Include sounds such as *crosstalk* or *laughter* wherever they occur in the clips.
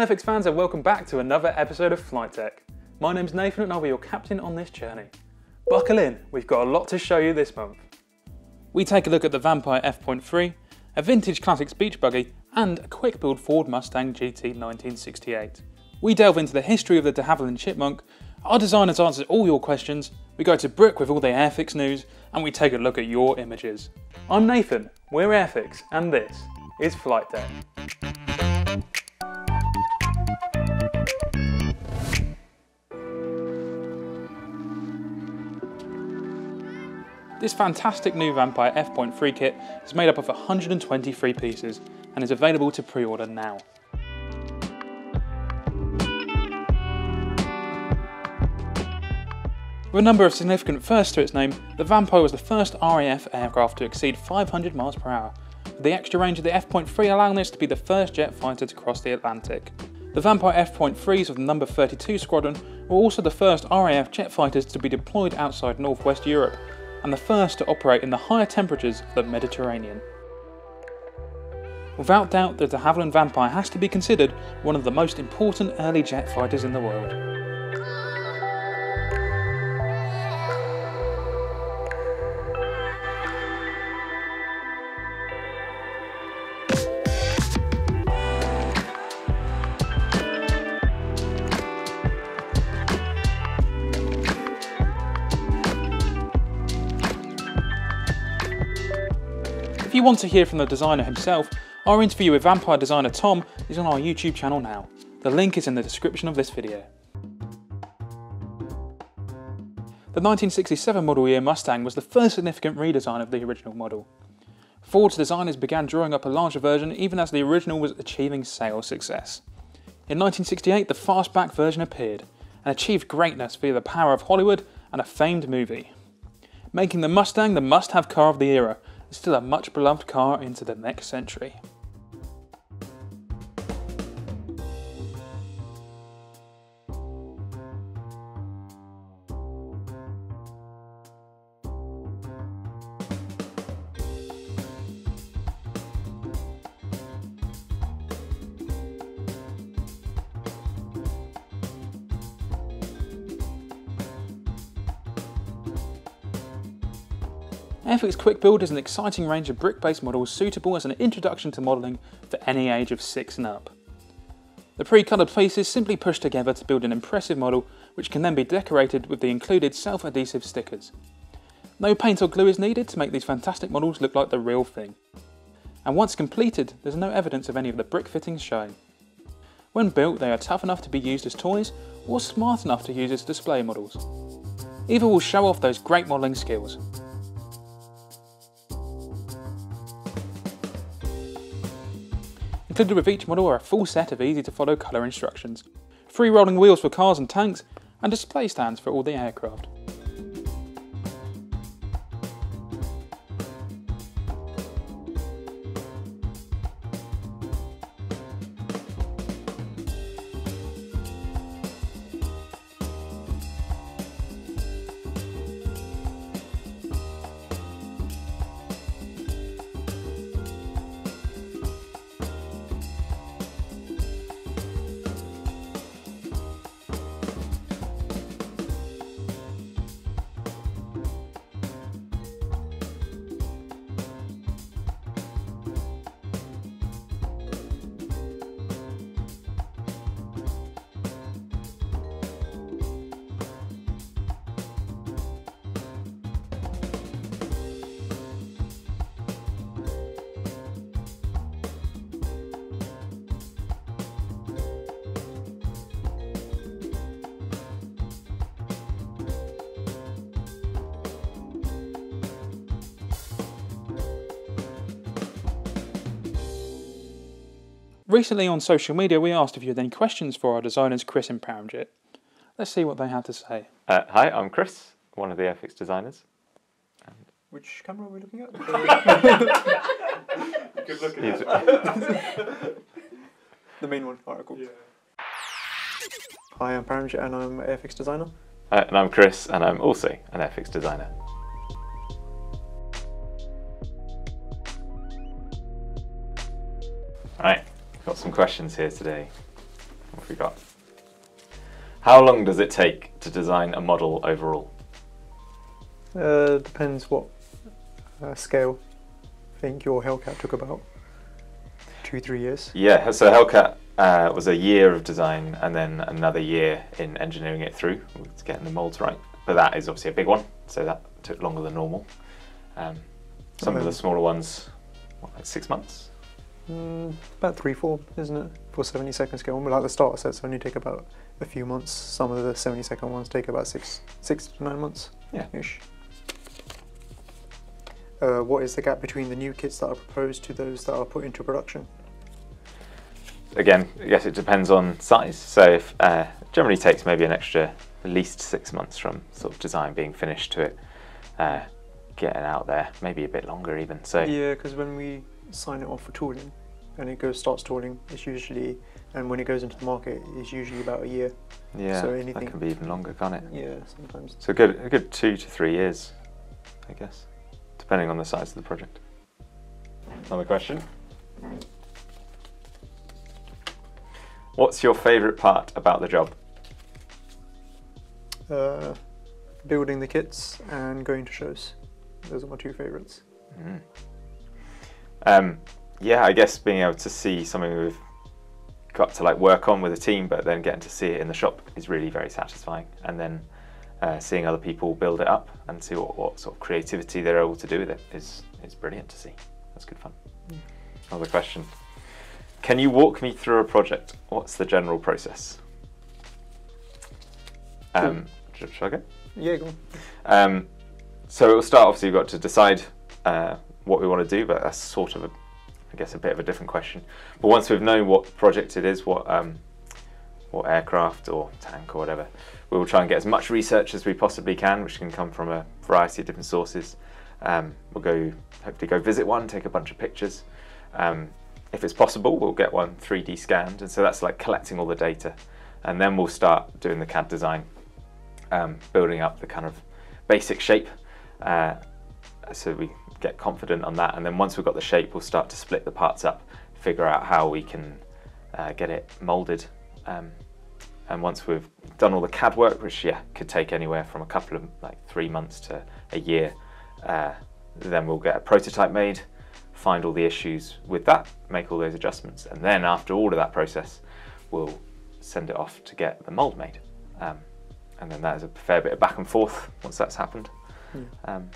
Airfix fans and welcome back to another episode of Flight Deck. My name's Nathan and I'll be your captain on this journey. Buckle in, we've got a lot to show you this month. We take a look at the Vampire F.3, a vintage classics beach buggy, and a quick build Ford Mustang GT 1968. We delve into the history of the de Havilland Chipmunk, our designers answer all your questions, we go to Brooke with all the Airfix news, and we take a look at your images. I'm Nathan, we're Airfix, and this is Flight Deck. This fantastic new Vampire F.3 kit is made up of 123 pieces and is available to pre-order now. With a number of significant firsts to its name, the Vampire was the first RAF aircraft to exceed 500 miles per hour, with the extra range of the F.3 allowing this to be the first jet fighter to cross the Atlantic. The Vampire F.3s of the number 32 squadron were also the first RAF jet fighters to be deployed outside northwest Europe, and the first to operate in the higher temperatures of the Mediterranean. Without doubt, the de Havilland Vampire has to be considered one of the most important early jet fighters in the world. You want to hear from the designer himself, our interview with Vampire designer Tom is on our YouTube channel now. The link is in the description of this video. The 1967 model year Mustang was the first significant redesign of the original model. Ford's designers began drawing up a larger version even as the original was achieving sales success. In 1968, the fastback version appeared and achieved greatness via the power of Hollywood and a famed movie, making the Mustang the must-have car of the era still a much beloved car into the next century. Airfix Quick Build is an exciting range of brick-based models suitable as an introduction to modelling for any age of 6 and up. The pre-coloured pieces simply push together to build an impressive model which can then be decorated with the included self-adhesive stickers. No paint or glue is needed to make these fantastic models look like the real thing. And once completed, there's no evidence of any of the brick fittings showing. When built, they are tough enough to be used as toys or smart enough to use as display models. Either will show off those great modelling skills. Included with each model are a full set of easy to follow colour instructions, free rolling wheels for cars and tanks, and display stands for all the aircraft. Recently on social media, we asked if you had any questions for our designers, Chris and Paramjit. Let's see what they had to say. Uh, hi, I'm Chris, one of the Airfix designers. Which camera are we looking at? *laughs* Good looking He's- the main one. Alright, cool. Hi, I'm Paramjit and I'm an Airfix designer. Uh, and I'm Chris, and I'm also an Airfix designer. Got some questions here today. What we got? How long does it take to design a model overall? Uh, depends what uh, scale. I think your Hellcat took about two, three years. Yeah, so Hellcat uh, was a year of design and then another year in engineering it through, getting the molds right. But that is obviously a big one, so that took longer than normal. Um, some of the smaller ones, what, like six months? Mm, about three, four, isn't it? For 70 second scale. But like the starter sets only take about a few months. Some of the 70 second ones take about six, six to nine months. Yeah. Ish. Uh, what is the gap between the new kits that are proposed to those that are put into production? Again, yes, it depends on size. So if uh, generally takes maybe an extra at least six months from sort of design being finished to it uh, getting out there, maybe a bit longer even. So Yeah, because when we sign it off for tooling and it goes starts tooling, it's usually and when it goes into the market, it's usually about a year. yeah, so that anything- can be even longer, can't it? Yeah, sometimes. So a good, a good two to three years, I guess, depending on the size of the project. Another question. What's your favourite part about the job? Uh, building the kits and going to shows. Those are my two favourites. Mm. Um, yeah, I guess being able to see something we've got to like work on with a team, but then getting to see it in the shop is really very satisfying. And then uh, seeing other people build it up and see what, what sort of creativity they're able to do with it is is brilliant to see. That's good fun. Another question: Can you walk me through a project? What's the general process? Um, should, should I go? Yeah, go on. Um, so it will start. Obviously, you've got to decide uh, what we want to do, but that's sort of, a, I guess, a bit of a different question. But once we've known what project it is, what um, what aircraft or tank or whatever, we will try and get as much research as we possibly can, which can come from a variety of different sources. Um, we'll go hopefully go visit one, take a bunch of pictures. Um, if it's possible, we'll get one 3D scanned, and so that's like collecting all the data, and then we'll start doing the CAD design, um, building up the kind of basic shape, uh, so we get confident on that. And then once we've got the shape, we'll start to split the parts up, figure out how we can uh, get it molded. Um, and once we've done all the CAD work, which yeah could take anywhere from a couple of like three months to a year, uh, then we'll get a prototype made, find all the issues with that, make all those adjustments, and then after all of that process, we'll send it off to get the mold made. Um, and then there's a fair bit of back and forth once that's happened. Um,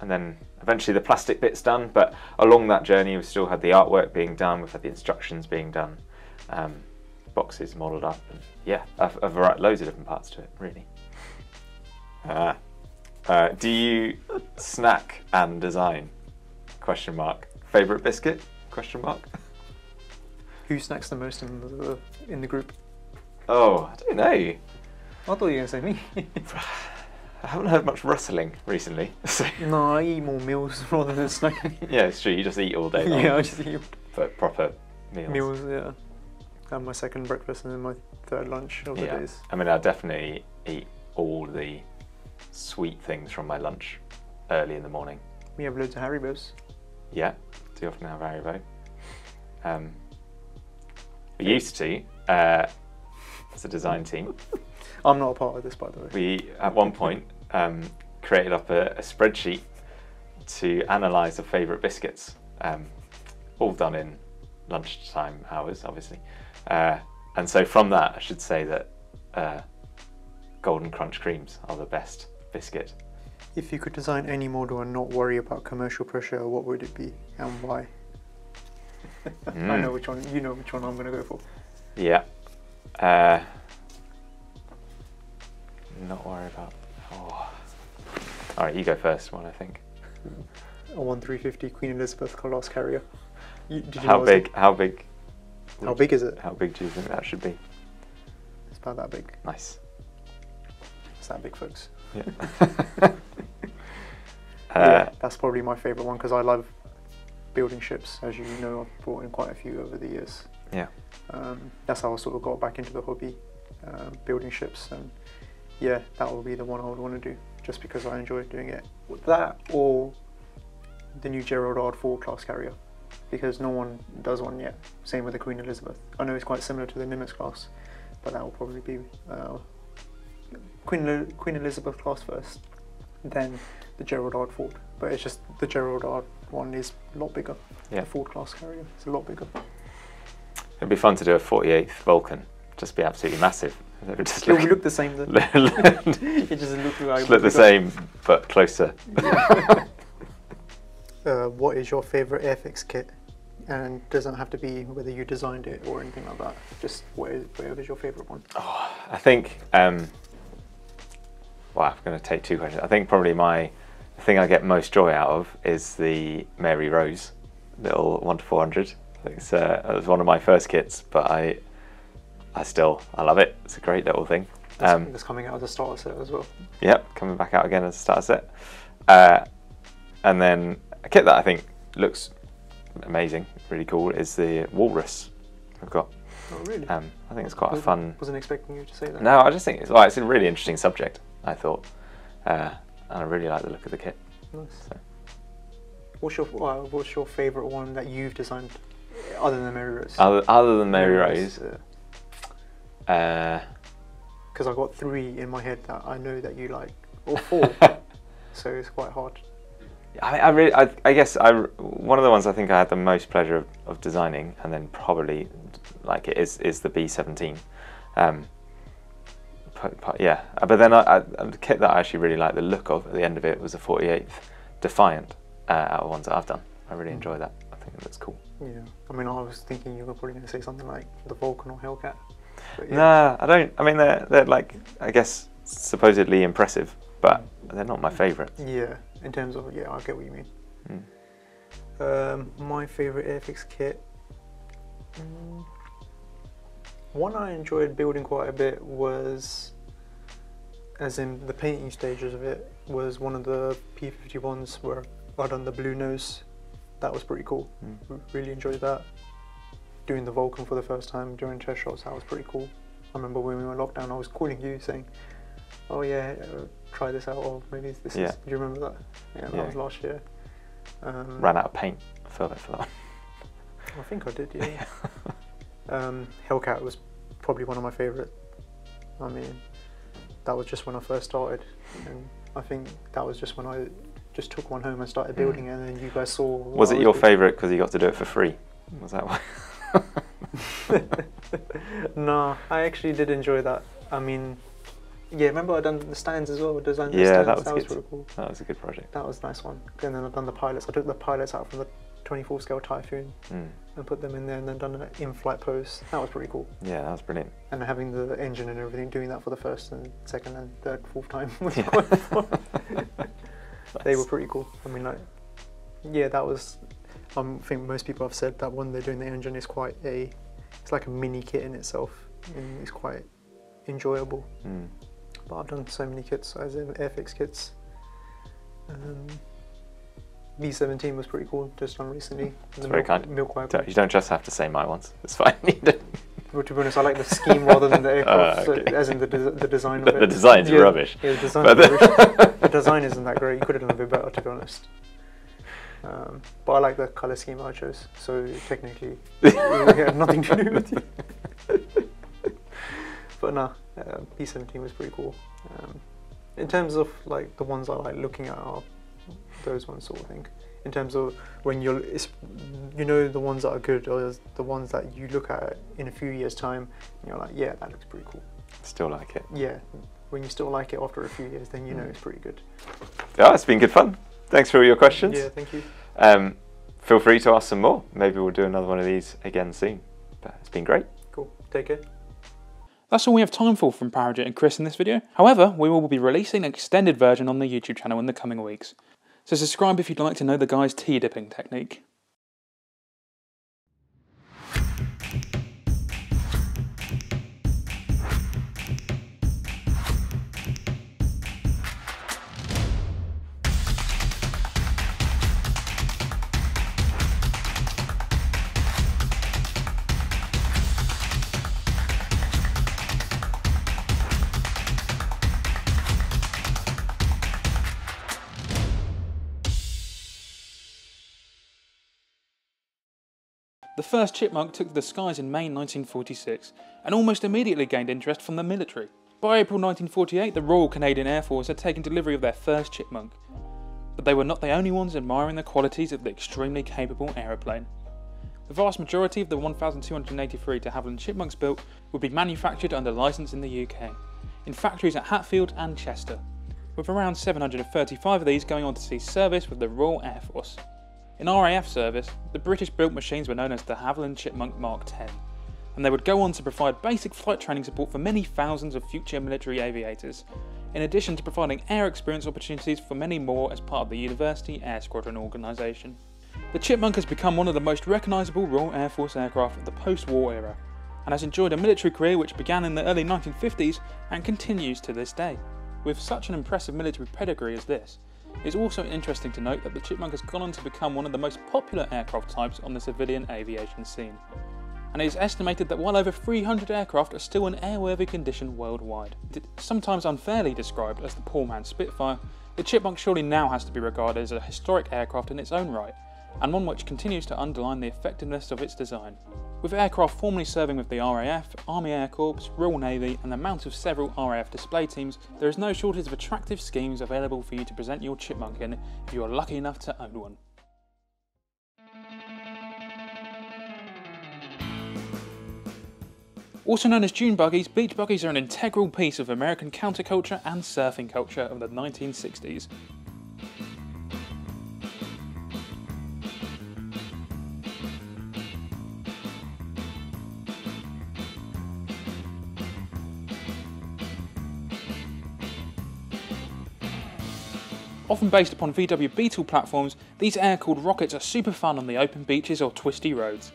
and then eventually the plastic bit's done, but along that journey, we've still had the artwork being done, we've had the instructions being done, um, boxes modelled up, and yeah, a, a variety, loads of different parts to it, really. Uh, uh, do you snack and design? Question mark. Favorite biscuit? Question mark. *laughs* Who snacks the most in the in the group? Oh, I don't know. I thought you were gonna say me. *laughs* *laughs* I haven't heard much rustling recently. *laughs* So no, I eat more meals *laughs* rather than snacking. *laughs* yeah, it's true. You just eat all day long. yeah, I just eat but proper meals. meals. Yeah, and my second breakfast and then my third lunch of the Yeah. days. I mean, I definitely eat all the sweet things from my lunch early in the morning. We have loads of Haribos. Yeah, do you often have Haribo. Um, we used to, uh, as a design team, I'm not a part of this, by the way. we at one point um, created up a, a spreadsheet to analyse the favourite biscuits, um, all done in lunchtime hours, obviously. Uh, and so from that, I should say that uh, Golden Crunch creams are the best biscuit. If you could design any model and not worry about commercial pressure, what would it be and why? *laughs* I Mm. know which one. You know which one I'm gonna go for. Yeah. Uh, not worry about. Oh. All right, you go first. One, I think. A one 350 Queen Elizabeth class carrier. You, did you know How it big? How big? How big is it? How big do you think that should be? It's about that big. Nice. It's that big, folks. Yeah. *laughs* *laughs* yeah, uh, that's probably my favourite one because I love building ships. As you know, I've brought in quite a few over the years. yeah. Um, that's how I sort of got back into the hobby, um, building ships, and yeah, that will be the one I would want to do, just because I enjoy doing it. That or the new Gerald R. Ford class carrier, because no one does one yet. Same with the Queen Elizabeth. I know it's quite similar to the Nimitz class, but that will probably be uh, Queen Queen Elizabeth class first, then the Gerald R. Ford. But it's just the Gerald Ard one is a lot bigger. Yeah. The Ford class carrier is a lot bigger. It'd be fun to do a 48th Vulcan. Just be absolutely massive. It would just It look, look the same then. *laughs* just it *laughs* just look like look the same, but closer. *laughs* Uh, what is your favorite Airfix kit? And doesn't have to be whether you designed it or anything like that. Just what is, whatever's your favorite one. I think. Um, well, I'm going to take two questions. I think probably my the thing I get most joy out of is the Mary Rose little one to four hundred. It's uh, it was one of my first kits, but I I still I love it. It's a great little thing. Um, that's coming out of the starter set as well. Yep, coming back out again as a starter set. Uh, and then a kit that I think looks amazing, really cool, is the Walrus we've got. Oh really? Um, I think it's quite a Wasn't- fun. Wasn't expecting you to say that. No, I just think it's, it's a really interesting subject. I thought, uh, and I really like the look of the kit. Nice. So. What's your uh, What's your favorite one that you've designed, other than Mary Rose? Other, other than Mary Rose, uh, uh, because I've got three in my head that I know that you like, or *laughs* four. so it's quite hard. I, I really, I, I guess I one of the ones I think I had the most pleasure of, of designing, and then probably like it is is the B17. Um, but, but yeah, Uh, but then I, I, the kit that I actually really like the look of at the end of it was the 48th Defiant uh, out of ones that I've done. I really enjoy that. I think it looks cool. Yeah. I mean, I was thinking you were probably going to say something like the Vulcan or Hellcat. But yeah. Nah, I don't. I mean, they're they're like I guess supposedly impressive, but they're not my favourite. Yeah. In terms of yeah, I get what you mean. Mm. Um, my favorite Airfix kit. Mm, one I enjoyed building quite a bit was, as in the painting stages of it, was one of the P51s where I done the blue nose. That was pretty cool. Mm. Really enjoyed that. Doing the Vulcan for the first time during test shots, that was pretty cool. I remember when we were locked down, I was calling you saying, "Oh yeah, uh, try this out," or maybe this Yeah. is. Do you remember that? Yeah, that Yeah. was last year. Um, Ran out of paint. Feel bad for that. *laughs* I think I did, yeah. *laughs* um, Hellcat was probably one of my favourite. I mean, that was just when I first started, and I think that was just when I just took one home and started building it, and then you guys saw. Was I it your doing. favourite because you got to do it for free? Was that why? *laughs* *laughs* no, I actually did enjoy that. I mean, yeah, remember I done the stands as well, designed the Yeah, stands. that was that was good. cool. that was a good project. That was a nice one. And then I've done the pilots. I took the pilots out from the 24 scale Typhoon Mm. and put them in there, and then done an in-flight pose. That was pretty cool. Yeah, that was brilliant. and having the engine and everything, doing that for the first and second and third, fourth time was Yeah. quite fun. *laughs* They were pretty cool. I mean, like, yeah, that was. Um, I think most people have said that one they're doing the engine is quite a. It's like a mini kit in itself, and it's quite enjoyable. Mm. But I've done so many kits, as in Airfix kits. Um, B17 was pretty cool, just done recently. The very milk, kind. Milk wipe. Don't, you don't just have to say my ones. It's fine. *laughs* Well, to be honest, I like the scheme rather than the *laughs* aircraft, Ah, okay. so, as in the, des- the design of the, it. the designs Yeah, rubbish. Yeah, the design, But the, *laughs* the design isn't that great. You could have done a bit better, to be honest. Um, but I like the color scheme I chose, so technically *laughs* it had nothing to do with you. but no, uh, B17 was pretty cool. Um, in terms of like the ones I like looking at are those ones sort of thing. In terms of when you're, it's, you know, the ones that are good are the ones that you look at in a few years' time, and you're like, yeah, that looks pretty cool. Still like it. Yeah, when you still like it after a few years, then you know Mm. it's pretty good. Yeah, it's been good fun. Thanks for all your questions. Yeah, thank you. Um, feel free to ask some more. Maybe we'll do another one of these again soon. But it's been great. Cool. Take care. That's all we have time for from Paramjit and Chris in this video. However, we will be releasing an extended version on the YouTube channel in the coming weeks. So subscribe if you'd like to know the guy's tea dipping technique. The first Chipmunk took to the skies in May 1946 and almost immediately gained interest from the military. By April 1948, the Royal Canadian Air Force had taken delivery of their first Chipmunk, but they were not the only ones admiring the qualities of the extremely capable aeroplane. The vast majority of the 1,283 de Havilland Chipmunks built would be manufactured under licence in the UK, in factories at Hatfield and Chester, with around 735 of these going on to see service with the Royal Air Force. In RAF service, the British built machines were known as the Havilland Chipmunk Mark 10, and they would go on to provide basic flight training support for many thousands of future military aviators, in addition to providing air experience opportunities for many more as part of the University Air Squadron organisation. The Chipmunk has become one of the most recognisable Royal Air Force aircraft of the post-war era, and has enjoyed a military career which began in the early 1950s and continues to this day. With such an impressive military pedigree as this, it's also interesting to note that the Chipmunk has gone on to become one of the most popular aircraft types on the civilian aviation scene. And it is estimated that well over 300 aircraft are still in airworthy condition worldwide. Sometimes unfairly described as the poor man's Spitfire, the Chipmunk surely now has to be regarded as a historic aircraft in its own right, and one which continues to underline the effectiveness of its design. With aircraft formerly serving with the RAF, Army Air Corps, Royal Navy and the mount of several RAF display teams, there is no shortage of attractive schemes available for you to present your Chipmunk in if you are lucky enough to own one. Also known as dune buggies, beach buggies are an integral piece of American counterculture and surfing culture of the 1960s. Often based upon VW Beetle platforms, these air-cooled rockets are super fun on the open beaches or twisty roads.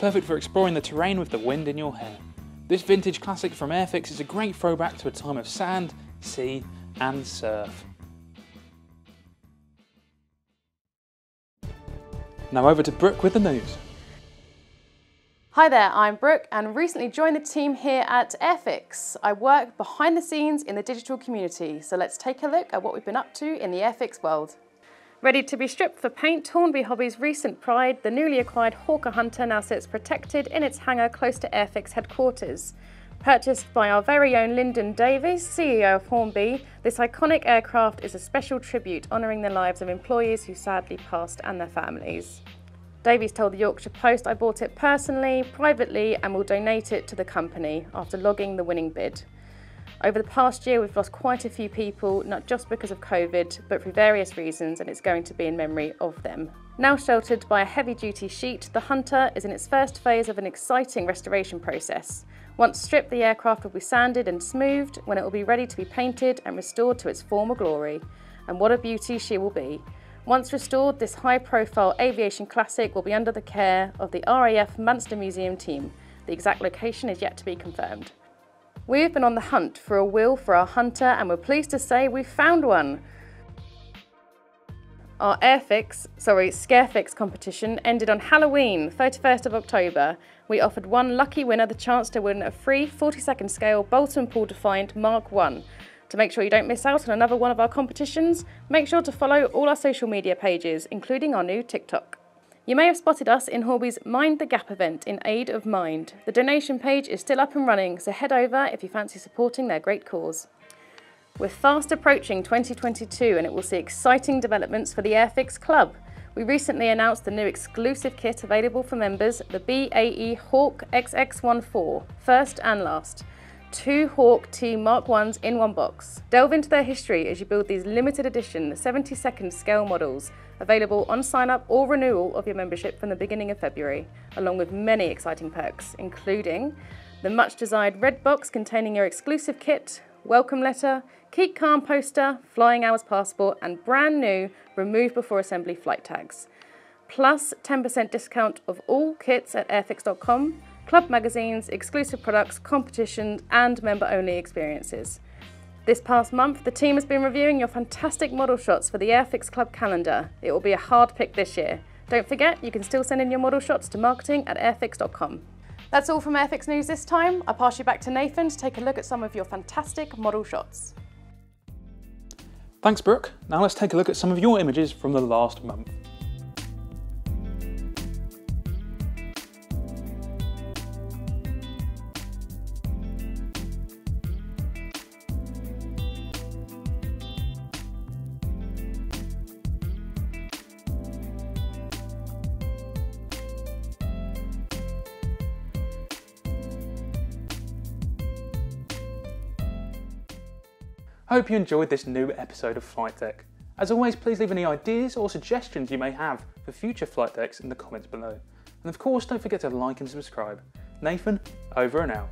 Perfect for exploring the terrain with the wind in your hair. This vintage classic from Airfix is a great throwback to a time of sand, sea and surf. Now over to Brooke with the news. Hi there, I'm Brooke and recently joined the team here at Airfix. I work behind the scenes in the digital community, so let's take a look at what we've been up to in the Airfix world. Ready to be stripped for paint, Hornby Hobbies' recent pride, the newly acquired Hawker Hunter now sits protected in its hangar close to Airfix headquarters. Purchased by our very own Lyndon Davies, CEO of Hornby, this iconic aircraft is a special tribute honouring the lives of employees who sadly passed and their families. Davies told the Yorkshire Post, I bought it personally, privately and will donate it to the company after logging the winning bid. Over the past year, we've lost quite a few people, not just because of COVID, but for various reasons, and it's going to be in memory of them. Now sheltered by a heavy duty sheet, the Hunter is in its first phase of an exciting restoration process. Once stripped, the aircraft will be sanded and smoothed when it will be ready to be painted and restored to its former glory. And what a beauty she will be. Once restored, this high profile aviation classic will be under the care of the RAF Manston Museum team. The exact location is yet to be confirmed. We've been on the hunt for a wheel for our hunter and we're pleased to say we've found one. Our Airfix, sorry, Scarefix competition ended on Halloween, 31st of October. We offered one lucky winner the chance to win a free 40 second scale Boulton Paul Defiant Mark 1. To make sure you don't miss out on another one of our competitions, make sure to follow all our social media pages, including our new TikTok. You may have spotted us in Hornby's Mind the Gap event in aid of Mind. The donation page is still up and running, so head over if you fancy supporting their great cause. We're fast approaching 2022 and it will see exciting developments for the Airfix Club. We recently announced the new exclusive kit available for members, the BAE Hawk XX14, first and last. Two Hawk T Mark 1s in one box. Delve into their history as you build these limited edition 70 second scale models available on sign up or renewal of your membership from the beginning of February, along with many exciting perks, including the much desired red box containing your exclusive kit, welcome letter, keep calm poster, flying hours passport, and brand new remove before assembly flight tags. Plus 10% discount of all kits at airfix.com, club magazines, exclusive products, competitions, and member only experiences. This past month, the team has been reviewing your fantastic model shots for the Airfix Club calendar. It will be a hard pick this year. Don't forget, you can still send in your model shots to marketing at airfix.com. That's all from Airfix News this time. I pass you back to Nathan to take a look at some of your fantastic model shots. Thanks, Brooke. Now let's take a look at some of your images from the last month. Hope you enjoyed this new episode of Flight Deck. As always, please leave any ideas or suggestions you may have for future flight decks in the comments below. And of course, don't forget to like and subscribe. Nathan, over and out.